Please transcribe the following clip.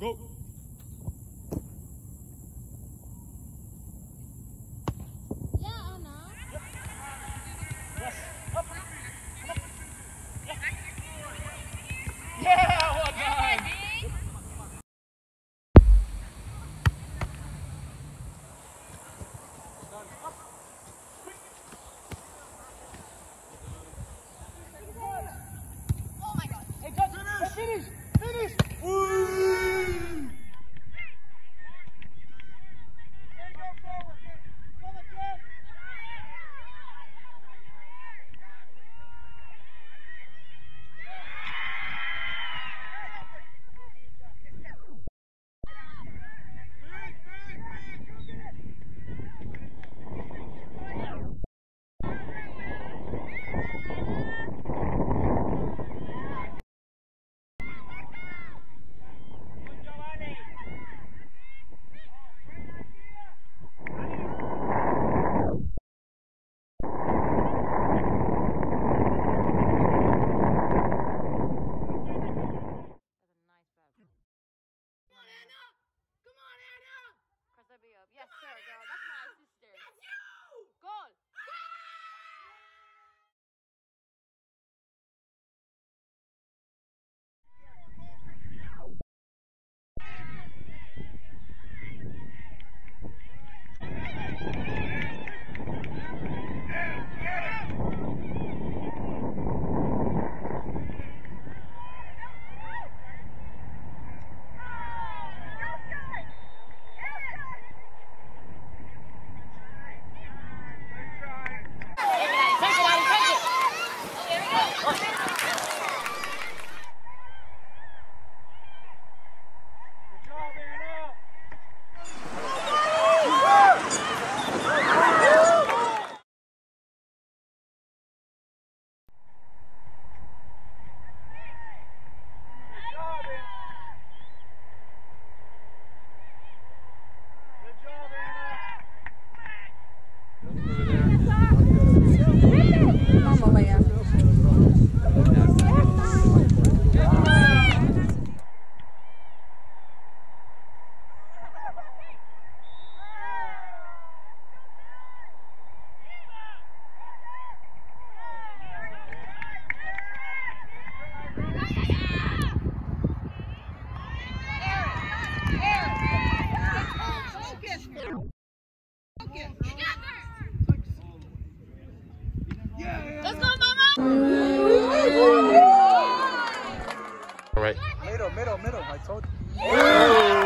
Go. Let's go, Mama! All right. Middle, middle, middle. I told you.